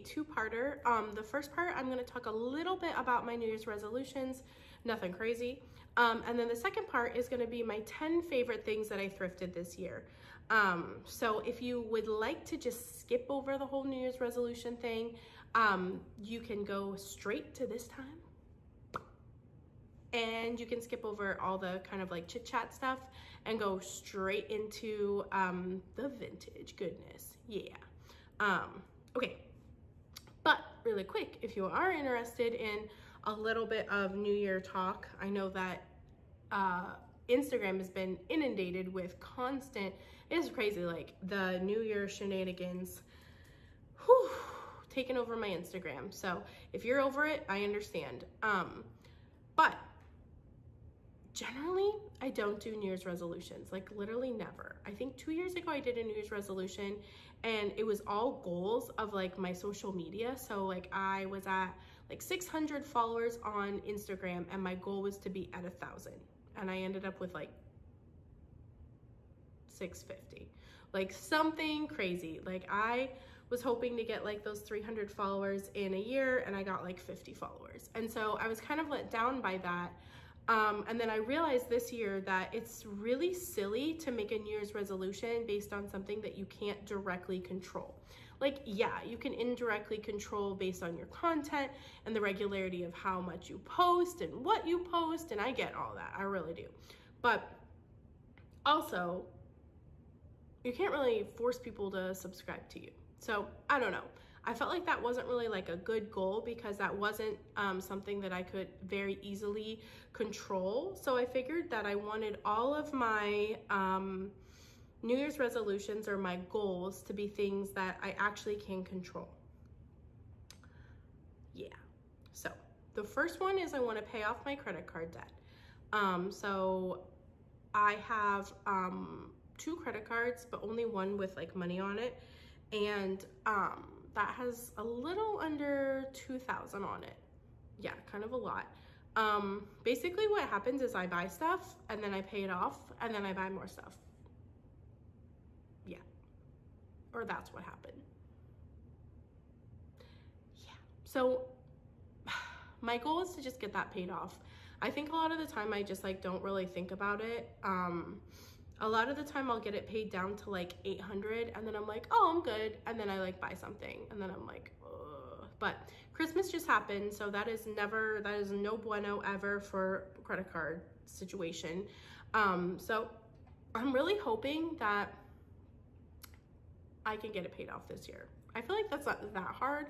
two-parter. Um, the first part, I'm going to talk a little bit about my New Year's resolutions, nothing crazy. Um, and then the second part is going to be my 10 favorite things that I thrifted this year. Um, so if you would like to just skip over the whole New Year's resolution thing, um, you can go straight to this time and you can skip over all the kind of like chit chat stuff and go straight into um, the vintage goodness. Yeah. Um, okay. But really quick, if you are interested in a little bit of New Year talk, I know that uh, Instagram has been inundated with constant, it's crazy, like the New Year shenanigans, whew, taking over my Instagram. So if you're over it, I understand. Um, but generally I don't do New Year's resolutions, like literally never. I think two years ago I did a New Year's resolution and it was all goals of like my social media. So like I was at like 600 followers on Instagram and my goal was to be at a thousand. And I ended up with like 650 like something crazy. Like I was hoping to get like those 300 followers in a year and I got like 50 followers. And so I was kind of let down by that um, and then I realized this year that it's really silly to make a New Year's resolution based on something that you can't directly control. Like, yeah, you can indirectly control based on your content and the regularity of how much you post and what you post, and I get all that, I really do. But also, you can't really force people to subscribe to you. So, I don't know. I felt like that wasn't really like a good goal because that wasn't um, something that I could very easily control. So I figured that I wanted all of my um, New Year's resolutions or my goals to be things that I actually can control. Yeah. So the first one is I want to pay off my credit card debt. Um, so I have um, two credit cards, but only one with like money on it. And um, that has a little under 2000 on it. Yeah, kind of a lot. Um, basically what happens is I buy stuff and then I pay it off and then I buy more stuff. Yeah, or that's what happened. Yeah, so my goal is to just get that paid off. I think a lot of the time I just like don't really think about it. Um, a lot of the time I'll get it paid down to like 800 and then I'm like, oh, I'm good. And then I like buy something and then I'm like, Ugh. but Christmas just happened. So that is never, that is no bueno ever for credit card situation. Um, so I'm really hoping that I can get it paid off this year. I feel like that's not that hard.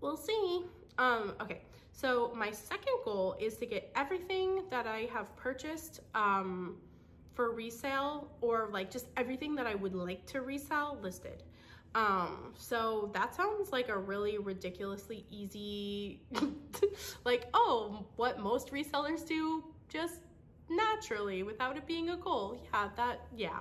We'll see. Um, okay, so my second goal is to get everything that I have purchased um, for resale or like just everything that I would like to resell listed. Um, so that sounds like a really ridiculously easy, like, oh, what most resellers do just naturally without it being a goal. Yeah, that, yeah.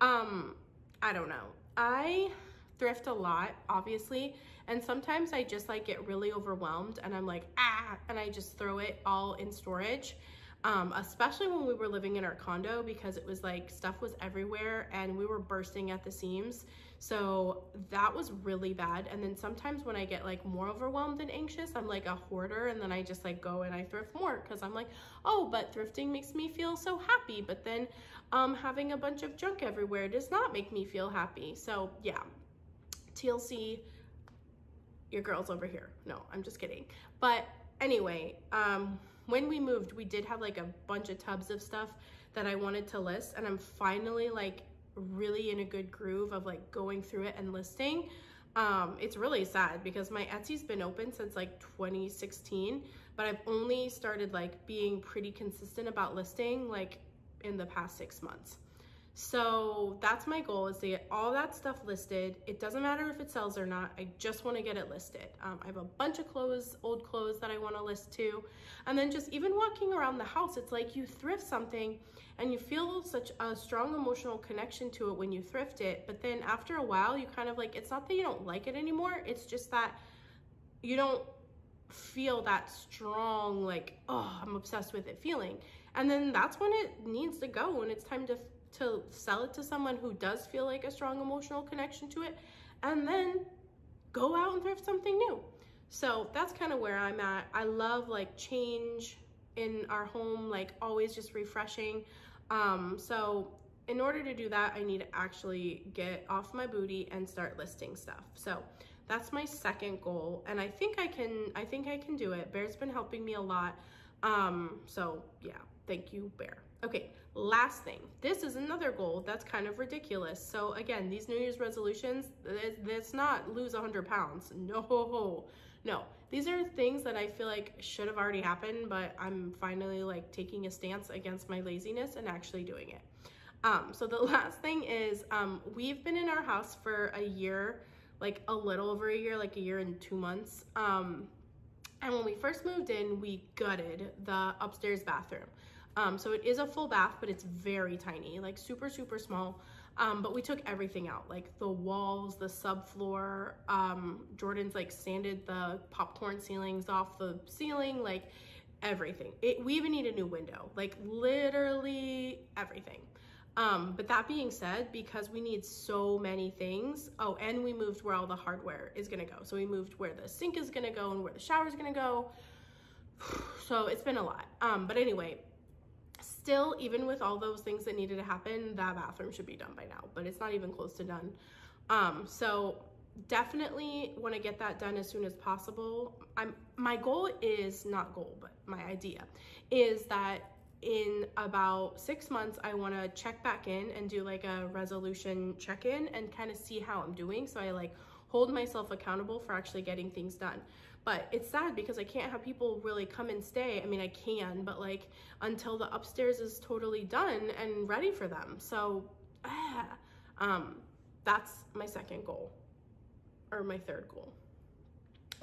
Um, I don't know. I thrift a lot, obviously, and sometimes I just like get really overwhelmed and I'm like, ah, and I just throw it all in storage um, especially when we were living in our condo because it was like stuff was everywhere and we were bursting at the seams. So that was really bad. And then sometimes when I get like more overwhelmed and anxious, I'm like a hoarder and then I just like go and I thrift more because I'm like, oh, but thrifting makes me feel so happy. But then um, having a bunch of junk everywhere does not make me feel happy. So yeah, TLC, your girl's over here. No, I'm just kidding. But anyway, um, when we moved, we did have like a bunch of tubs of stuff that I wanted to list and I'm finally like really in a good groove of like going through it and listing. Um, it's really sad because my Etsy's been open since like 2016, but I've only started like being pretty consistent about listing like in the past six months. So that's my goal is to get all that stuff listed. It doesn't matter if it sells or not. I just want to get it listed. Um, I have a bunch of clothes, old clothes that I want to list too. And then just even walking around the house, it's like you thrift something and you feel such a strong emotional connection to it when you thrift it. But then after a while, you kind of like, it's not that you don't like it anymore. It's just that you don't feel that strong, like, oh, I'm obsessed with it feeling. And then that's when it needs to go and it's time to to sell it to someone who does feel like a strong emotional connection to it and then go out and thrift something new. So that's kind of where I'm at. I love like change in our home, like always just refreshing. Um, so in order to do that, I need to actually get off my booty and start listing stuff. So that's my second goal. And I think I can, I think I can do it. Bear's been helping me a lot. Um, so yeah, thank you, Bear. Okay, last thing. This is another goal that's kind of ridiculous. So again, these New Year's resolutions, it's not lose 100 pounds. No, no. These are things that I feel like should have already happened, but I'm finally like taking a stance against my laziness and actually doing it. Um, so the last thing is um, we've been in our house for a year, like a little over a year, like a year and two months. Um, and when we first moved in, we gutted the upstairs bathroom. Um, so it is a full bath, but it's very tiny, like super, super small. Um, but we took everything out, like the walls, the subfloor. Um, Jordan's like sanded the popcorn ceilings off the ceiling, like everything. It, we even need a new window, like literally everything. Um, but that being said, because we need so many things, oh, and we moved where all the hardware is gonna go. So we moved where the sink is gonna go and where the shower is gonna go. So it's been a lot. Um, but anyway, still, even with all those things that needed to happen, that bathroom should be done by now, but it's not even close to done. Um, so definitely want to get that done as soon as possible. I'm my goal is not goal, but my idea is that in about six months, I want to check back in and do like a resolution check-in and kind of see how I'm doing. So I like hold myself accountable for actually getting things done. But it's sad because I can't have people really come and stay. I mean, I can, but like until the upstairs is totally done and ready for them. So, ah, um, that's my second goal or my third goal.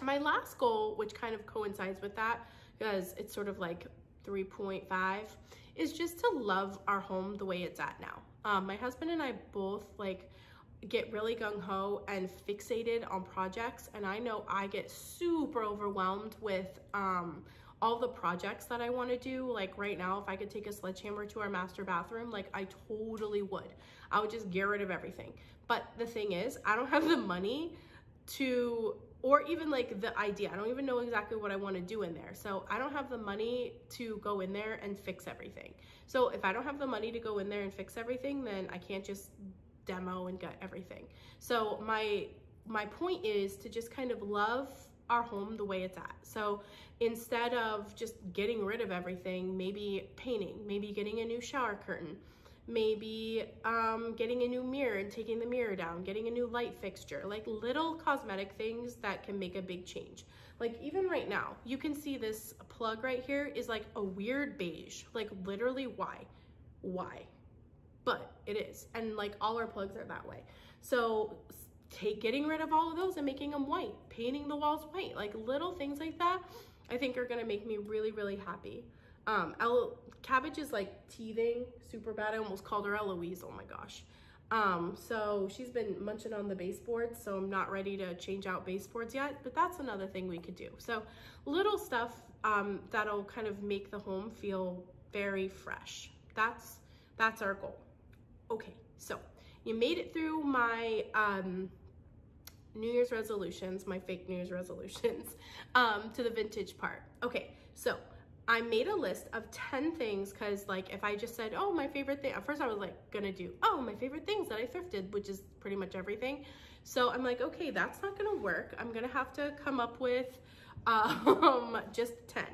My last goal, which kind of coincides with that, because it's sort of like 3.5 is just to love our home the way it's at now. Um, my husband and I both like get really gung-ho and fixated on projects and I know I get super overwhelmed with um, all the projects that I want to do. Like right now, if I could take a sledgehammer to our master bathroom, like I totally would. I would just get rid of everything. But the thing is, I don't have the money to or even like the idea. I don't even know exactly what I want to do in there. So I don't have the money to go in there and fix everything. So if I don't have the money to go in there and fix everything, then I can't just demo and gut everything. So my my point is to just kind of love our home the way it's at. So instead of just getting rid of everything, maybe painting, maybe getting a new shower curtain, maybe um, getting a new mirror and taking the mirror down, getting a new light fixture, like little cosmetic things that can make a big change. Like even right now, you can see this plug right here is like a weird beige, like literally why? Why? But it is, and like all our plugs are that way. So take getting rid of all of those and making them white, painting the walls white, like little things like that, I think are gonna make me really, really happy. Um, El Cabbage is like teething super bad. I almost called her Eloise. Oh my gosh. Um, so she's been munching on the baseboards, so I'm not ready to change out baseboards yet, but that's another thing we could do. So little stuff um, that'll kind of make the home feel very fresh. That's, that's our goal. Okay, so you made it through my um, New Year's resolutions, my fake New Year's resolutions, um, to the vintage part. Okay, so I made a list of 10 things because like if I just said, oh, my favorite thing, at first I was like gonna do, oh, my favorite things that I thrifted, which is pretty much everything. So I'm like, okay, that's not gonna work. I'm gonna have to come up with um, just 10.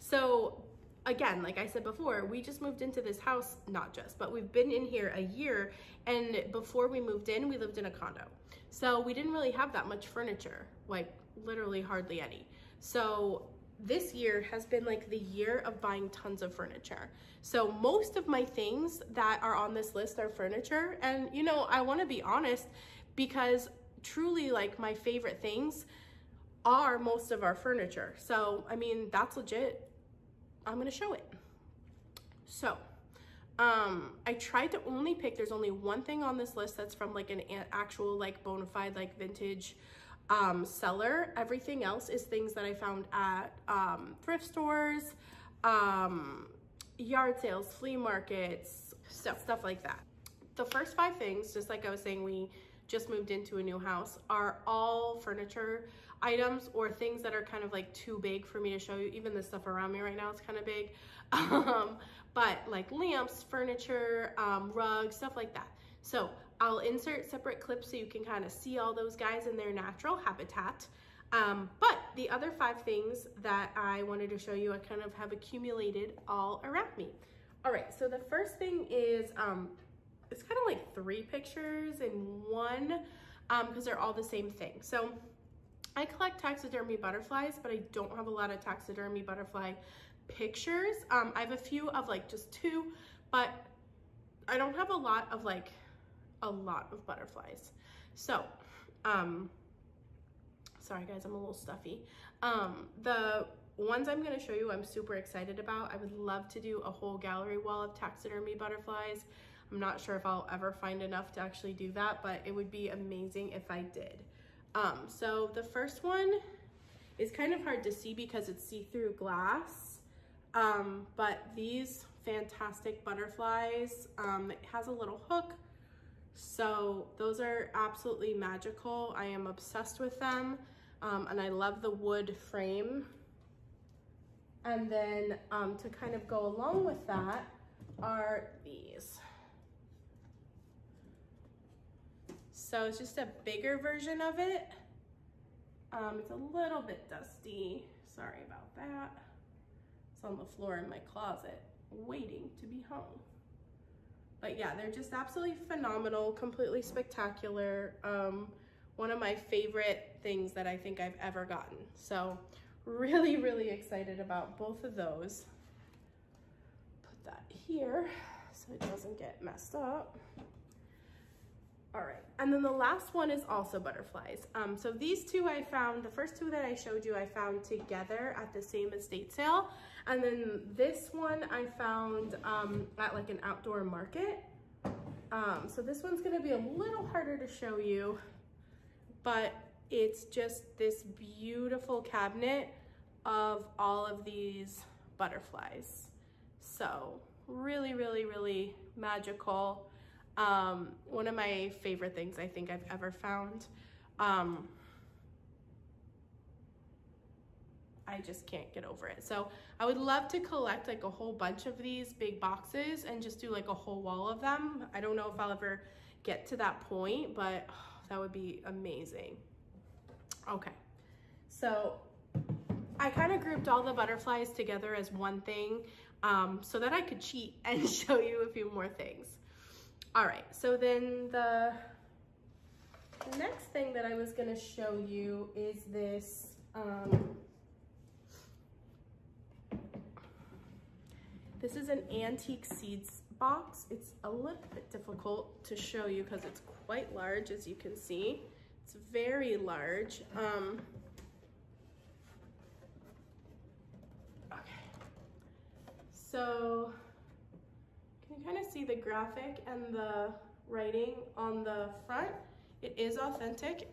So again, like I said before, we just moved into this house, not just, but we've been in here a year. And before we moved in, we lived in a condo. So we didn't really have that much furniture, like literally hardly any. So this year has been like the year of buying tons of furniture. So most of my things that are on this list are furniture. And you know, I wanna be honest because truly like my favorite things are most of our furniture. So, I mean, that's legit. I'm gonna show it. So, um, I tried to only pick, there's only one thing on this list that's from like an actual like bona fide like vintage um, seller. Everything else is things that I found at um, thrift stores, um, yard sales, flea markets, stuff, stuff like that. the first five things, just like I was saying, we just moved into a new house, are all furniture items or things that are kind of like too big for me to show you. Even the stuff around me right now is kind of big. Um, but like lamps, furniture, um, rugs, stuff like that. So I'll insert separate clips so you can kind of see all those guys in their natural habitat. Um, but the other five things that I wanted to show you, I kind of have accumulated all around me. All right, so the first thing is, um, it's kind of like three pictures in one because um, they're all the same thing. So I collect taxidermy butterflies, but I don't have a lot of taxidermy butterfly pictures. Um, I have a few of like just two, but I don't have a lot of like, a lot of butterflies. So, um, sorry guys, I'm a little stuffy. Um, the ones I'm gonna show you I'm super excited about. I would love to do a whole gallery wall of taxidermy butterflies. I'm not sure if I'll ever find enough to actually do that, but it would be amazing if I did. Um, so the first one is kind of hard to see because it's see-through glass, um, but these fantastic butterflies, um, it has a little hook, so those are absolutely magical. I am obsessed with them, um, and I love the wood frame. And then um, to kind of go along with that are these. So it's just a bigger version of it. Um, it's a little bit dusty. Sorry about that. It's on the floor in my closet waiting to be hung. But yeah, they're just absolutely phenomenal, completely spectacular. Um, one of my favorite things that I think I've ever gotten. So really, really excited about both of those. Put that here so it doesn't get messed up. All right, and then the last one is also butterflies. Um, so these two I found, the first two that I showed you, I found together at the same estate sale. And then this one I found um, at like an outdoor market. Um, so this one's gonna be a little harder to show you, but it's just this beautiful cabinet of all of these butterflies. So really, really, really magical. Um, one of my favorite things I think I've ever found. Um, I just can't get over it. So I would love to collect like a whole bunch of these big boxes and just do like a whole wall of them. I don't know if I'll ever get to that point, but oh, that would be amazing. Okay, so I kind of grouped all the butterflies together as one thing um, so that I could cheat and show you a few more things. All right, so then the next thing that I was gonna show you is this, um, this is an antique seeds box. It's a little bit difficult to show you because it's quite large, as you can see. It's very large. Um, okay, so kind of see the graphic and the writing on the front. It is authentic.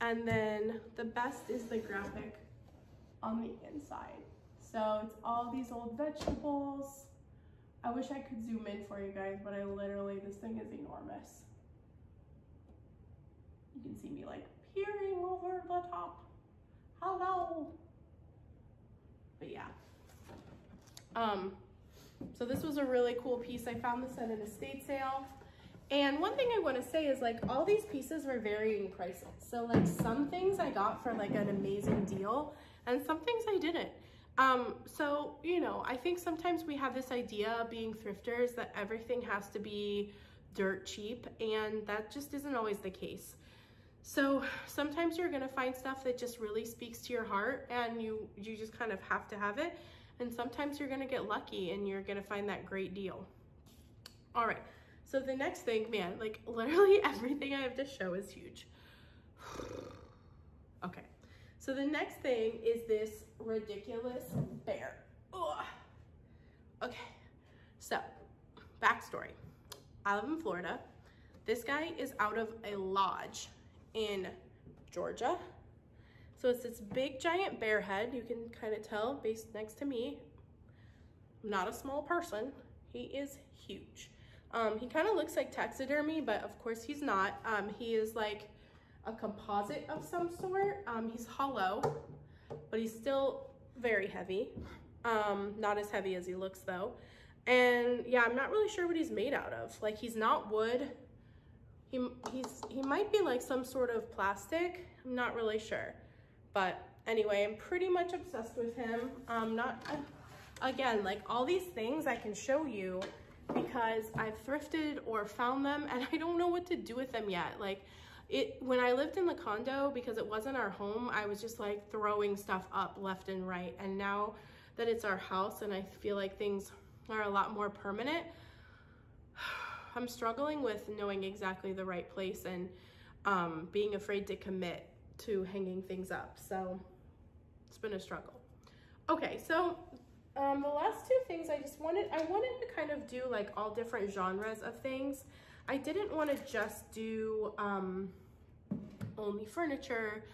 And then the best is the graphic on the inside. So it's all these old vegetables. I wish I could zoom in for you guys, but I literally, this thing is enormous. You can see me like peering over the top. Hello. But yeah. Um, so this was a really cool piece. I found this at an estate sale. And one thing I want to say is like all these pieces were varying prices. So like some things I got for like an amazing deal and some things I didn't. Um, so, you know, I think sometimes we have this idea being thrifters that everything has to be dirt cheap and that just isn't always the case. So sometimes you're gonna find stuff that just really speaks to your heart and you, you just kind of have to have it. And sometimes you're gonna get lucky and you're gonna find that great deal. All right, so the next thing, man, like literally everything I have to show is huge. okay, so the next thing is this ridiculous bear. Ugh. Okay, so backstory. I live in Florida. This guy is out of a lodge in Georgia so it's this big giant bear head. You can kind of tell based next to me. I'm not a small person. He is huge. Um, he kind of looks like taxidermy, but of course he's not. Um, he is like a composite of some sort. Um, he's hollow, but he's still very heavy. Um, not as heavy as he looks though. And yeah, I'm not really sure what he's made out of. Like he's not wood. He, he's, he might be like some sort of plastic. I'm not really sure. But anyway, I'm pretty much obsessed with him. Um, not, uh, again, like all these things I can show you because I've thrifted or found them and I don't know what to do with them yet. Like it, when I lived in the condo, because it wasn't our home, I was just like throwing stuff up left and right. And now that it's our house and I feel like things are a lot more permanent, I'm struggling with knowing exactly the right place and um, being afraid to commit to hanging things up. So it's been a struggle. Okay, so um, the last two things I just wanted, I wanted to kind of do like all different genres of things. I didn't want to just do um, only furniture,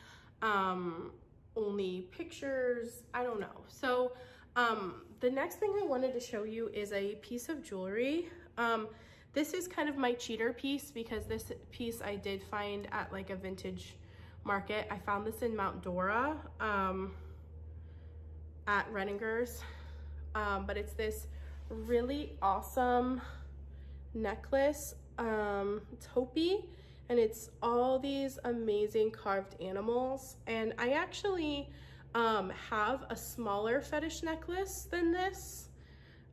um, only pictures, I don't know. So um, the next thing I wanted to show you is a piece of jewelry. Um, this is kind of my cheater piece because this piece I did find at like a vintage market. I found this in Mount Dora um, at Renninger's um, but it's this really awesome necklace. Um, it's Hopi and it's all these amazing carved animals. And I actually um, have a smaller fetish necklace than this.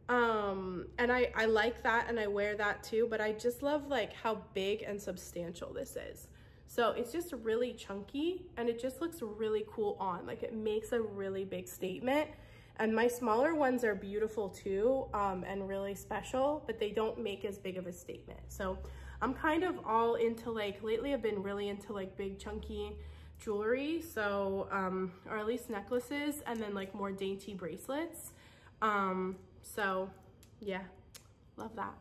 Um, and I, I like that and I wear that too, but I just love like how big and substantial this is. So it's just really chunky and it just looks really cool on. Like it makes a really big statement. And my smaller ones are beautiful too um, and really special, but they don't make as big of a statement. So I'm kind of all into like, lately I've been really into like big chunky jewelry. So, um, or at least necklaces and then like more dainty bracelets. Um, so yeah, love that.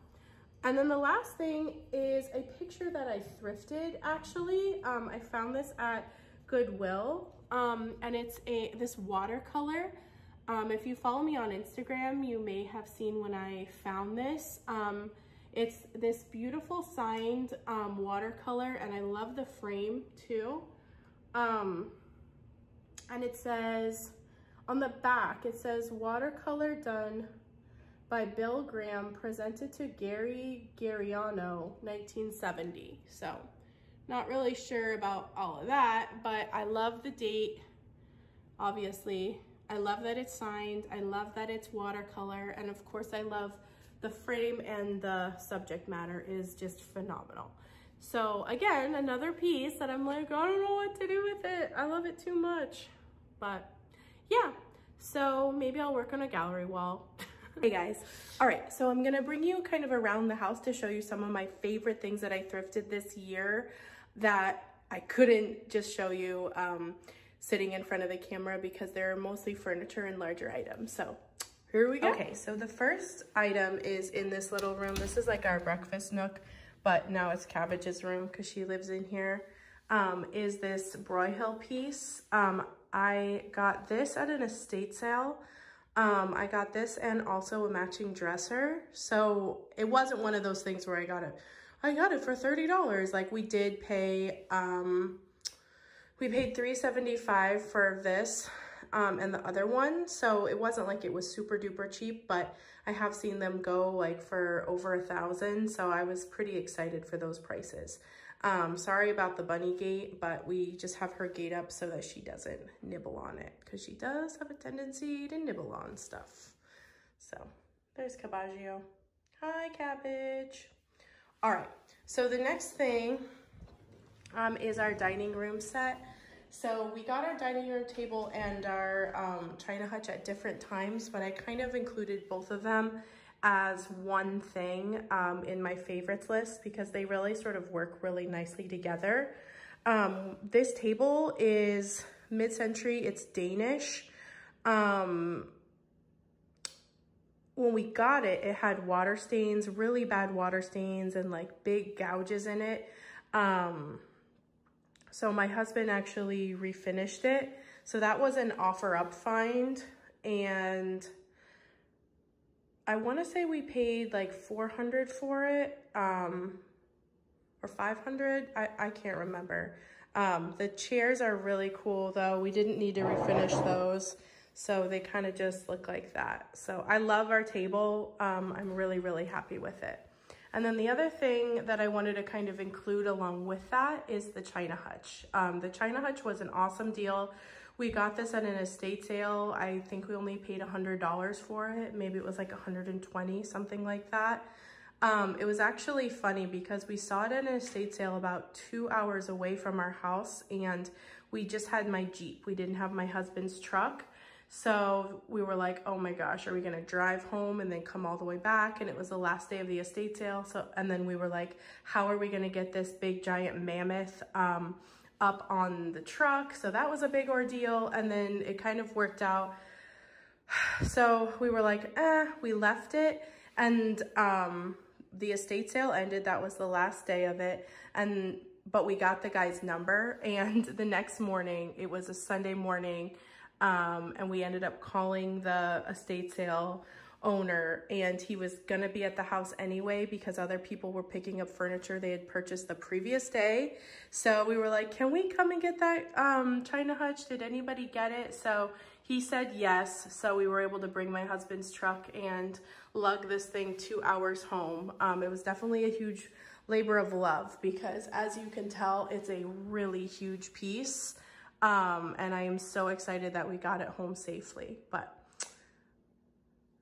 And then the last thing is a picture that I thrifted actually. Um, I found this at Goodwill um, and it's a this watercolor um, if you follow me on Instagram, you may have seen when I found this. Um, it's this beautiful signed um, watercolor and I love the frame too. Um, and it says, on the back, it says watercolor done by Bill Graham, presented to Gary Gariano, 1970. So not really sure about all of that, but I love the date, obviously. I love that it's signed. I love that it's watercolor. And of course I love the frame and the subject matter is just phenomenal. So again, another piece that I'm like, I don't know what to do with it. I love it too much. But yeah, so maybe I'll work on a gallery wall. hey guys, all right, so I'm gonna bring you kind of around the house to show you some of my favorite things that I thrifted this year that I couldn't just show you. Um, sitting in front of the camera because they're mostly furniture and larger items. So here we go. Okay, so the first item is in this little room. This is like our breakfast nook, but now it's Cabbage's room because she lives in here. Um, is this Broyhill piece. Um, I got this at an estate sale. Um, I got this and also a matching dresser. So it wasn't one of those things where I got it, I got it for $30. Like we did pay, um, we paid 375 for this um, and the other one. So it wasn't like it was super duper cheap, but I have seen them go like for over a thousand. So I was pretty excited for those prices. Um, sorry about the bunny gate, but we just have her gate up so that she doesn't nibble on it because she does have a tendency to nibble on stuff. So there's Cabbaggio. Hi, Cabbage. All right, so the next thing um, is our dining room set. So we got our dining room table and our um, china hutch at different times, but I kind of included both of them as one thing um, in my favorites list because they really sort of work really nicely together. Um, this table is mid-century, it's Danish. Um, when we got it, it had water stains, really bad water stains and like big gouges in it. Um, so my husband actually refinished it. So that was an OfferUp find. And I want to say we paid like 400 for it, um, or 500. I, I can't remember. Um, the chairs are really cool though. We didn't need to refinish those. So they kind of just look like that. So I love our table. Um, I'm really, really happy with it. And then the other thing that I wanted to kind of include along with that is the China Hutch. Um, the China Hutch was an awesome deal. We got this at an estate sale. I think we only paid $100 for it. Maybe it was like 120, something like that. Um, it was actually funny because we saw it at an estate sale about two hours away from our house and we just had my Jeep. We didn't have my husband's truck. So we were like, oh my gosh, are we gonna drive home and then come all the way back? And it was the last day of the estate sale. So, and then we were like, how are we gonna get this big giant mammoth um, up on the truck? So that was a big ordeal. And then it kind of worked out. So we were like, eh, we left it. And um, the estate sale ended. That was the last day of it. And, but we got the guy's number. And the next morning, it was a Sunday morning, um, and we ended up calling the estate sale owner and he was gonna be at the house anyway because other people were picking up furniture they had purchased the previous day. So we were like, can we come and get that um, China hutch? Did anybody get it? So he said yes. So we were able to bring my husband's truck and lug this thing two hours home. Um, it was definitely a huge labor of love because as you can tell, it's a really huge piece. Um, and I am so excited that we got it home safely, but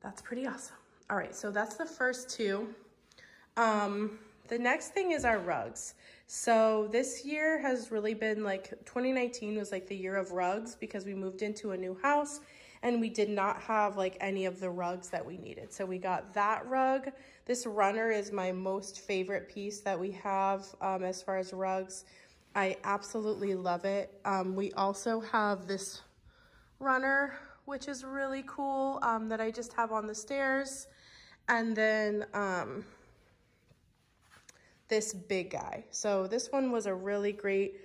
that's pretty awesome. All right, so that's the first two. Um, the next thing is our rugs. So this year has really been like, 2019 was like the year of rugs because we moved into a new house and we did not have like any of the rugs that we needed. So we got that rug. This runner is my most favorite piece that we have um, as far as rugs. I absolutely love it. Um, we also have this runner, which is really cool, um, that I just have on the stairs. And then um, this big guy. So this one was a really great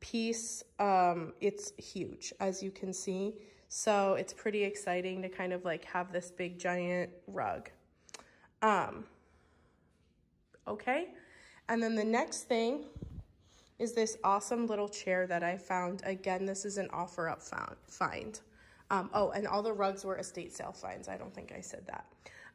piece. Um, it's huge, as you can see. So it's pretty exciting to kind of like have this big giant rug. Um, okay. And then the next thing is this awesome little chair that I found. Again, this is an OfferUp found, find. Um, oh, and all the rugs were estate sale finds. I don't think I said that.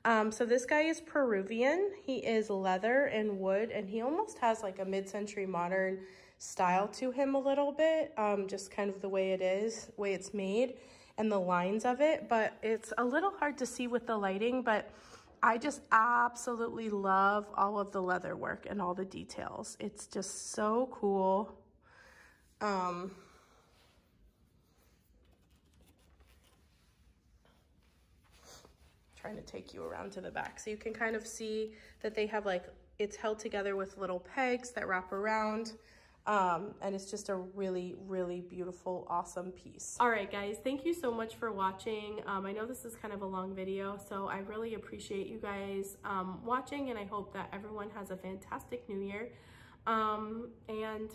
Um, so this guy is Peruvian. He is leather and wood, and he almost has like a mid-century modern style to him a little bit, um, just kind of the way it is, way it's made, and the lines of it. But it's a little hard to see with the lighting, but I just absolutely love all of the leather work and all the details. It's just so cool. Um, trying to take you around to the back. So you can kind of see that they have like, it's held together with little pegs that wrap around. Um, and it's just a really, really beautiful, awesome piece. All right, guys, thank you so much for watching. Um, I know this is kind of a long video, so I really appreciate you guys um, watching, and I hope that everyone has a fantastic new year. Um, and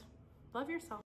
love yourself.